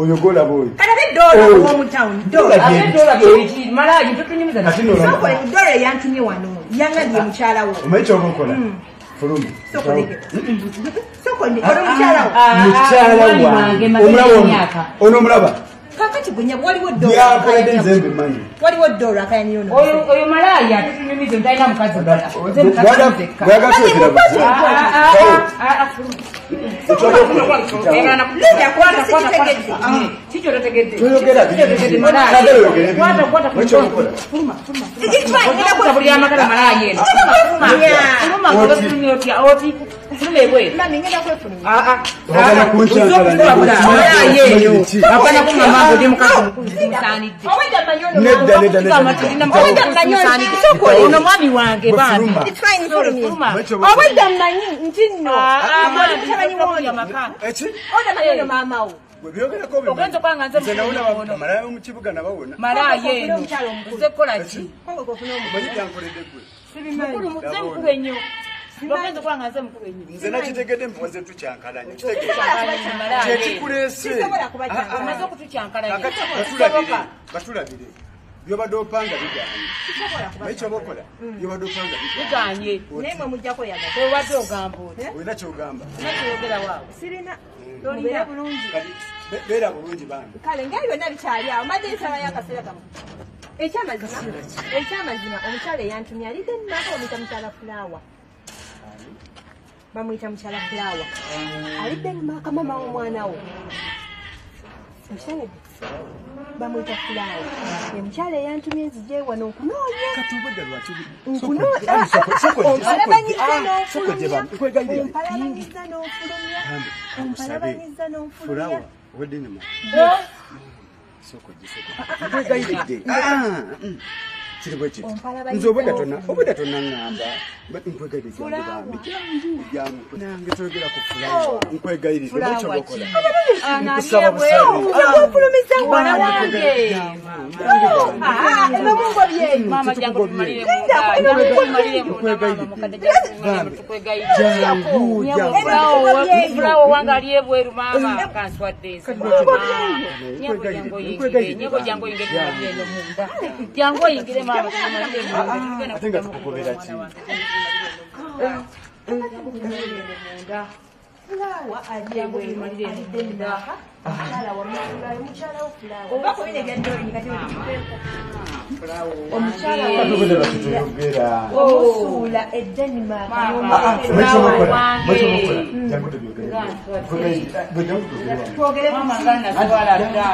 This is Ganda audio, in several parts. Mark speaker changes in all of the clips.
Speaker 1: oyo golaba oyo.
Speaker 2: Kalabe dola
Speaker 1: Oh.
Speaker 2: owomutawuni dola
Speaker 1: Dola.
Speaker 3: ate dola byebiki malaayi totunyumiza
Speaker 1: kati nolaba
Speaker 2: sokole dola eyantumye wano. Yangadye mukyala wo.
Speaker 1: omanyi kyoba okola fulumi.
Speaker 2: Sokolege sokole oli mukyala wo.
Speaker 1: Mukyala
Speaker 3: Mwami
Speaker 1: wange.
Speaker 3: wange, mazina
Speaker 1: omulaba ono ono omulaba
Speaker 2: kakati gwe waliwo waliwo dola
Speaker 3: akayaniyonoyo malaaya atutunyumiza ntalina mukazi mfulume kweli mami ngenda kwefulu a a wakana kunchanga la yeyo
Speaker 1: wakana kunga
Speaker 3: mambo ndi
Speaker 1: mkaka
Speaker 3: mkusani owenda manyoro neda neda neda
Speaker 1: owenda manyoro soko
Speaker 3: ono mwami wange
Speaker 1: bana it's
Speaker 2: fine for me. Owenda
Speaker 3: manyi
Speaker 1: ntino
Speaker 2: a mwana
Speaker 1: mtabanyi wona makaka
Speaker 3: echi owenda manyoro
Speaker 1: mamawo okwenza
Speaker 3: okwanga
Speaker 1: nze malaya omukibuga nabawona
Speaker 3: malaya eno nze kukola ki
Speaker 1: sibimanye
Speaker 3: mukulu mukulu enyo nze mukulu ennyo
Speaker 1: nze nakitegedde mpuwaze tukyankalanye
Speaker 3: malaayi
Speaker 1: kyekikuleese
Speaker 2: Kisobola kuba kyankalanye.
Speaker 3: amaze okutukyankalanya
Speaker 1: kakati batulabire batulabire. Byobadde opanga biganye naye kyoba okola byobadde opanga biganye
Speaker 3: biganye
Speaker 2: naye mwe mujjako yagala
Speaker 3: obadde ogamba oti
Speaker 1: olina kyogamba.
Speaker 3: Nakiyogera waawe.
Speaker 2: Sirina.
Speaker 3: Tolina.
Speaker 2: mubeere bulungi.
Speaker 1: Kati be- beera bulungi bambi
Speaker 2: kale ngeri byonna bikyali awo madde nsabayo akaseera kamu ekyamazima ekyamazima omukyala eyantumye alidde nnaka bamuyita mukyala fulaawa bamuyita mukyala fulaawa alidde nnaka mama w'omwana wo okitegedde bamuyita fulaawa emukyala eyantumye nzije wano nkunoonya
Speaker 1: kati obwedda lwaki
Speaker 2: ompalabanyiza
Speaker 1: Soko gye bambi. Nkwegayirira.
Speaker 2: n'onfulumya ompalabanyiza n'onfulumya ompalabanyiza
Speaker 1: fulawa
Speaker 2: n'onfulumya
Speaker 1: obwedde nema soko gyesokonkwegayiridde kiri bwe kiti nze obwedda tonna
Speaker 2: n'onfulumya.
Speaker 1: obwedda tonna ŋŋamba nkwegayiridde jange bambi jangu jangu nange toyogera ku fulawa nkwegayiridde
Speaker 3: Fulawa
Speaker 1: nekyoba okola
Speaker 3: ki?
Speaker 1: nkusaba
Speaker 3: Ananiye bwe-
Speaker 1: busabe
Speaker 2: nze gwonfulumiza
Speaker 3: mwana
Speaker 2: gwana
Speaker 3: wange ali ebweru maama kanswadde nyego jangu oyingire nyego jangu oyingire tumalire eno munda jangu oyingire maama tumalire munda
Speaker 1: ate nga tukukubira ki
Speaker 3: munda
Speaker 2: fulawa alidde alidde nnaka omukyala wamulayo mukyala wo fulawa oba kubina ebyadolini kati omukyala
Speaker 1: toyogera
Speaker 2: omusuula
Speaker 3: naswala dda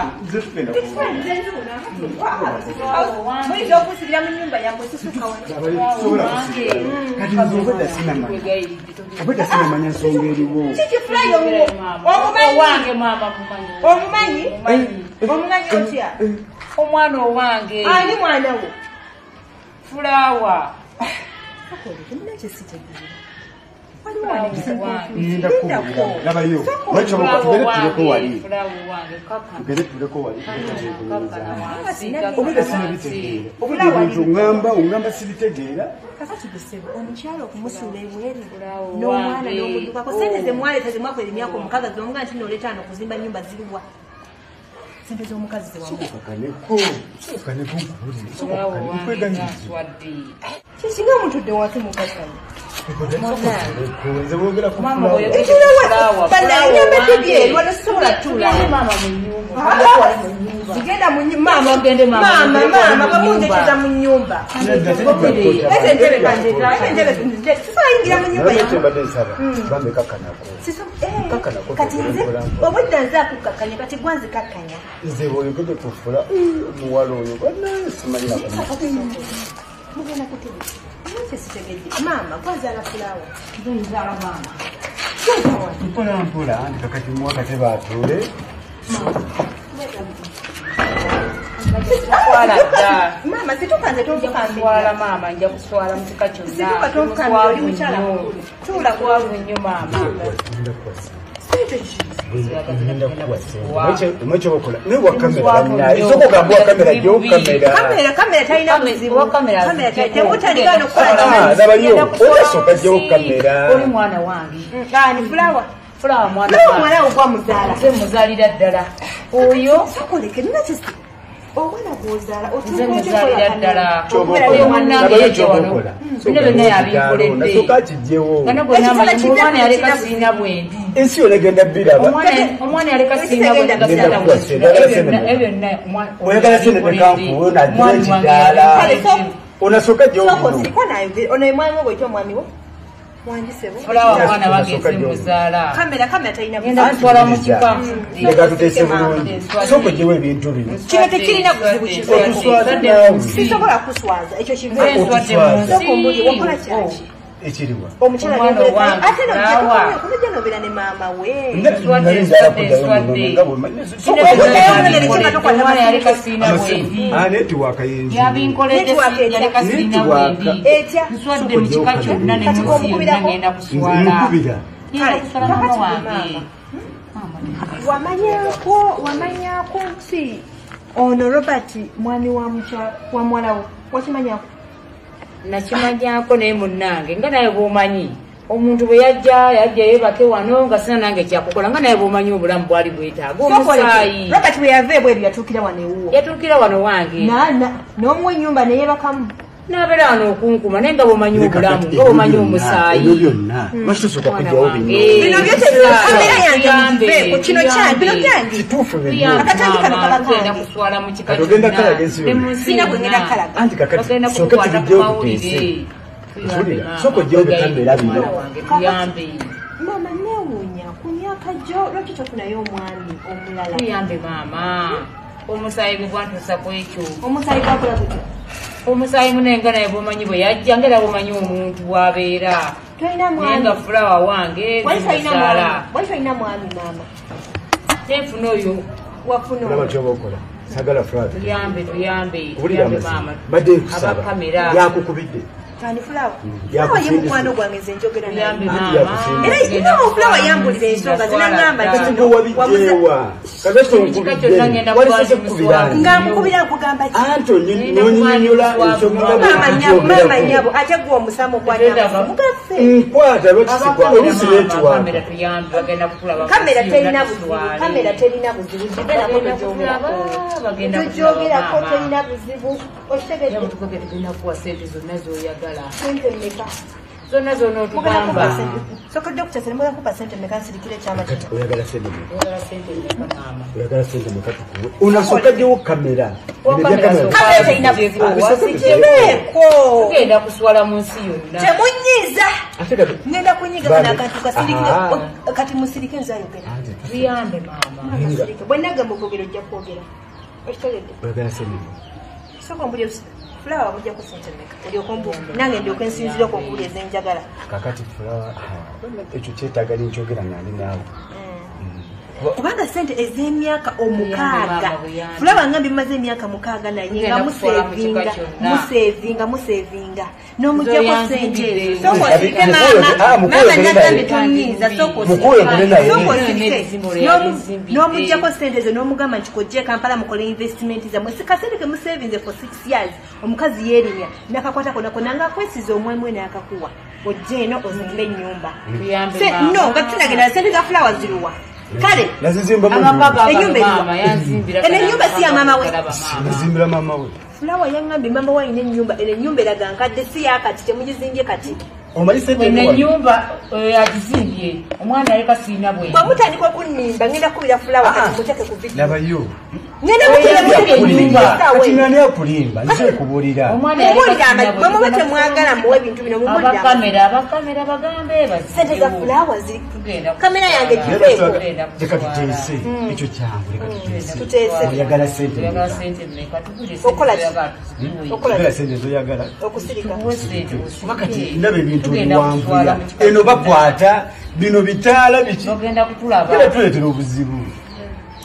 Speaker 2: muyinza okusibira mu nyumba sisuka
Speaker 1: obwedda sinamanya ensonga eriwo
Speaker 2: omumanyi omumanyi otya
Speaker 3: omwana owange.
Speaker 2: Ani mwana wo?
Speaker 3: Fulawa.
Speaker 1: Oŋŋamba oŋŋamba sibitegeera.
Speaker 2: Omukyala okumusuula ebweru n'omwana
Speaker 3: wange.
Speaker 2: n'omuddukako sente zemwaleeta zemwakola emyaka omukaga zomuga nti noleeta ano kuzimba nyumba ziruwa sente z'omukazi zewamu
Speaker 1: sokokakaneko sokokaneko nkubulire
Speaker 3: fulawa
Speaker 1: sokokakane
Speaker 3: owange
Speaker 1: nkweganyiza
Speaker 3: naswadde
Speaker 2: kikinga omutudde wansi mukasana
Speaker 1: nze boogera ku
Speaker 3: mama
Speaker 1: fulawa.
Speaker 3: oyogedde fulawa
Speaker 2: banaenyambadde byeru wano sobola
Speaker 3: tugende mama
Speaker 2: nyu- mama
Speaker 3: mama,
Speaker 2: mama mama
Speaker 3: mu
Speaker 2: bamunjekeza
Speaker 3: nyumba.
Speaker 2: mu nyumba
Speaker 1: Nedda tebikakota.
Speaker 2: ete entebe kanjeta ete entebe nzijeta sisayingira mu nyumba eh,
Speaker 1: Kakanako
Speaker 2: kati nze akukakkanya kati gwanzikakkanya
Speaker 1: nze bw'oyogedde ku fula omuwala oyo banaye simanyira ku
Speaker 2: mugenda kutegeka nze sitegedde maama gwazaala fulawa
Speaker 3: nzala mama
Speaker 1: mpola mpola ndi kakati muwa katebe
Speaker 2: maama situka nze
Speaker 3: twala
Speaker 2: tonfukambira
Speaker 3: mama nja kuswala musika kyonna
Speaker 2: situka tonfukambira oli mukyala tuula
Speaker 3: twavu nnyo
Speaker 1: Ah, kamera
Speaker 3: oli mwana wange
Speaker 2: fulawa
Speaker 3: mwana wange. muzaalira ddala oyo
Speaker 2: Sakoleke nina kisi. Omwana gw'ozaala
Speaker 3: nze
Speaker 2: otuuka
Speaker 3: muzaalira ddala bino byonna yabinkoledde
Speaker 1: Nasooka akigyewo.
Speaker 3: gano gonna
Speaker 2: Ekitala
Speaker 3: amanyi
Speaker 2: kijja
Speaker 3: omwana yaleka siina bwendi.
Speaker 1: Ensi yona egenda biraba.
Speaker 3: Omwana- omwana yaleka siina bwendi nga
Speaker 2: Genda
Speaker 3: siina
Speaker 1: kuwa
Speaker 3: bwendi.
Speaker 1: sente, oyagala
Speaker 3: Ebyo byonna-
Speaker 1: sente
Speaker 3: ebyo byonna omwana-
Speaker 1: oyagala sente
Speaker 3: yabinkoledde.
Speaker 1: nekankuwe onaddira
Speaker 3: Omwana wange
Speaker 1: ekidaala
Speaker 3: yabinkoledde.
Speaker 1: onasooka gyewo
Speaker 2: Soko
Speaker 1: buno
Speaker 2: siko nayogera. Ono ye mwami wo bw'ekyo omwami wo? Wandisebo.
Speaker 3: fulawa
Speaker 1: Ekitala
Speaker 3: mwana wange
Speaker 1: kinasooka
Speaker 3: nze
Speaker 1: gyo.
Speaker 3: muzaala
Speaker 2: Kamera kamera talina buzibu.
Speaker 3: kutwala mu kika
Speaker 1: leka tuteese bulungi sooka gyewo ebintu bino
Speaker 2: Kino tekirina buzibu kizo.
Speaker 1: Otuswaza naawe.
Speaker 2: Sisobola kuswaza ekyo kivu.
Speaker 3: Nze nswadde mu nsi.
Speaker 2: Soko wakola kyaki?
Speaker 1: Ekiriwa
Speaker 2: Omukyala
Speaker 3: Omwana
Speaker 2: yamuleka-
Speaker 3: wange,
Speaker 2: ate nojja
Speaker 3: fulawa.
Speaker 2: kukomya kulejja nobeera ne maama we.
Speaker 3: Nswadde, nswadde, nswadde. Kino omwana yaleka siina bwendi
Speaker 1: neti wakayinzi
Speaker 3: yabinkoledde
Speaker 2: Network
Speaker 3: si- yaleka
Speaker 1: etya.
Speaker 3: siina
Speaker 1: Network.
Speaker 3: bwendi
Speaker 2: Etya.
Speaker 3: nswadde mu kika kyonna ne
Speaker 2: Kati
Speaker 3: munsi yonna
Speaker 2: omukubirako?
Speaker 3: ngenda kuswala
Speaker 1: nkubira
Speaker 3: ngenda kuswala mama
Speaker 2: Kakati
Speaker 3: wange
Speaker 2: wamanyako wamanyako nti ono robert mwami wa mucha- wa muwalawo wakimanyako
Speaker 3: nakimanyako naye munnange nga naye bwomanyi omuntu bwe yajja yajja yebake wano nga sina nange kyakukola nga naye bwomanyi obulamu bwali bwetaaga omusaayi.
Speaker 2: Robert bwe yava ebweru yatuukira wano ewuwo?
Speaker 3: Yatuukira wano wange.
Speaker 2: N'omuwa ennyumba neyebakamu
Speaker 3: nabeera wano okunkuma naye nga bwomanyi obulamu nga bwomanyi omusaayi
Speaker 1: byonna lwaki tosooka bino
Speaker 2: yange mugiveeko kino kyange
Speaker 1: kituufu
Speaker 3: kuswala mu kika kyonna.
Speaker 2: Sina kalaga.
Speaker 1: Anti kakati Mpulira, sooka bikamera bino.
Speaker 2: maama neewuunya lwaki tofunayo omwami omulala?
Speaker 3: Tuyambe maama omusaayi gwe gwantuusa ku ekyo.
Speaker 2: Omusaayi gutya
Speaker 3: omusaayi munenga naye bwomanyi bwe yajja ngaera bwomanyi omuntu bwabeera. Naye nga fulawa wange
Speaker 2: maama.
Speaker 3: Nenfuna oyo.
Speaker 2: Wafuna
Speaker 1: olaba
Speaker 2: oyo.
Speaker 1: kyoba okola. Sagala flat
Speaker 3: tuyambe tuyambe maama. Abakamera
Speaker 1: yakukubidde
Speaker 2: Fulawa ye mukwano gwange nze njogera era fulawa ensonga nga nkukubira nkugamba maama nyabo ate gwe terina terina buzibu terina buzibu okitegedde
Speaker 3: sente
Speaker 2: mmeka
Speaker 3: zonna otugamba
Speaker 2: sokedde kuba sente. Nsirikira ekyama
Speaker 1: oyagala sente meka tukuwe kamera
Speaker 3: tugenda kuswala mu nsi yonna
Speaker 2: ngenda kunyiga kana akantu kasirikire kati musirike nze ayogera
Speaker 3: tuyambe maama
Speaker 2: okwogera ojja kwogera okitegedde sooka ombuli fulawa bujjaku sente mmeka olyoka ombu nange ndyoka ensinzireko okubuli ezenjagala
Speaker 1: kakati fulawa ekyo kyetaaga ninkyogera nga ndi naawe
Speaker 2: kubanga sente ez'emyaka omukaaga. Fulaba nga bimaze emyaka mukaaga naye nga musevinga musevinga musevinga
Speaker 3: Zoyanzibidde.
Speaker 2: sente ezo. sokoosirike
Speaker 1: ah,
Speaker 2: maama
Speaker 1: gwe
Speaker 2: nagambye tonyiiza
Speaker 3: yabizimbidde.
Speaker 2: n'omugyako sente ezo n'omugamba nti kojje kampala mukole investment zammwe. Kasente ke musevinze for six years omukazi yeerimya nakakwata konakona nga akwesiza omwami we nakakuwa. Ojje eno ozimbe ennyumba. No nga tunagenda sente za fulawa ziruwa kale
Speaker 3: maama
Speaker 2: Eno ennyumba si ya maama we.
Speaker 1: nazimbira mama. We.
Speaker 2: Fulawa yaŋŋambye mama wayina ennyumba eno ennyumba eraga nkadde si yakati temugizimbye kati.
Speaker 3: Ennyumba eh, agizimbye omwana aleka siina bwe
Speaker 2: bwe mutandika okunnimba ngenda kubira fulawa
Speaker 1: Ah.
Speaker 2: kati muteke ku
Speaker 1: labayo
Speaker 2: ngenda
Speaker 3: Oya,
Speaker 2: muteke
Speaker 3: yakulimba.
Speaker 2: ennyumba
Speaker 1: kati nani akulimba nze
Speaker 2: ama- bwe muba temwagala muwe ebintu bino mumulira ama-
Speaker 3: abakamera abakamera bagambe
Speaker 2: sente za fulawa kamera yange
Speaker 3: kuswala.
Speaker 2: giveeko
Speaker 3: Tugenda
Speaker 1: leka
Speaker 3: kuswala.
Speaker 1: tuteese ekyo kyangu leka tuteese
Speaker 2: Tuteese.
Speaker 1: oyagala sente
Speaker 2: Okola
Speaker 3: sente oyagala
Speaker 1: sente zoyagala.
Speaker 2: Okusirika.
Speaker 3: Tuwe sente
Speaker 1: kuba kati
Speaker 3: osirike.
Speaker 1: ndaba ebintu
Speaker 3: kika
Speaker 1: eno bakwata bino bitaala biki? Tuleetera obuzibu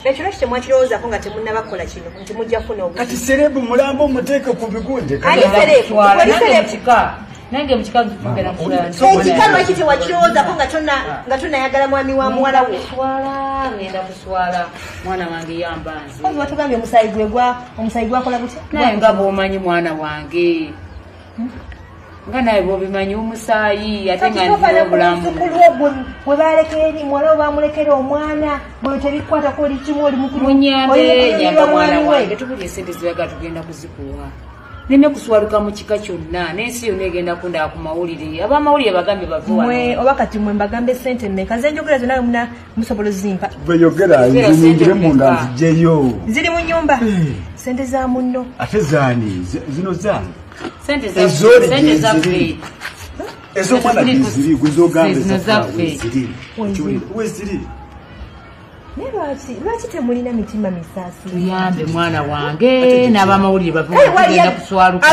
Speaker 2: ekyo lwaki temwakirowoozako nga temunnabakola kino nti mujja kufuna
Speaker 1: kati
Speaker 2: obuzibu
Speaker 1: serebu mulambo muteeke ku bigunde
Speaker 2: Ali serebu,
Speaker 3: Nange
Speaker 2: serebu.
Speaker 3: mu kika nange mu kika tugenda kuswala.
Speaker 2: ekika lwaki tewakirowoozako nga tonayagala mwami wa muwala wo
Speaker 3: kuswala ngenda kuswala. Mwana wange yamba nze.
Speaker 2: Ozi watugambye omusayi gwe omusayi gwakola gutya?
Speaker 3: Naye nga bw'omanyi mwana wange nga naye bwobimanyi omusaayi ate nga
Speaker 2: balekera eri muwala bamulekera omwana bwe tebikwatako oli kimu oli mukulu.
Speaker 3: Munyambe nyamba mwana wange tubulya esente zibaga tugenda kuzikuwa. Neme kuswaluka mu kika kyonna n'ensi yonna egenda kundaba ku mawulire. Abamawulire bagambe bave
Speaker 2: oba kati mwe mbagambe sente mmeka ze njogera zonna muna musobola zimpa
Speaker 1: bweyogera nzinyingire munda nzijeyo
Speaker 2: ziri mu nyumba sente za munno.
Speaker 1: Ate zaani? Zi- zino zaani
Speaker 3: sente zaffe
Speaker 1: ez'omwana geziri gwezogambe
Speaker 3: Zino zaffe.
Speaker 1: weziri
Speaker 2: lwaki temulina mitima misaasi?
Speaker 3: Tuyambe mwana wange n'abamawulire tugenda
Speaker 2: wali-
Speaker 3: kuswaluka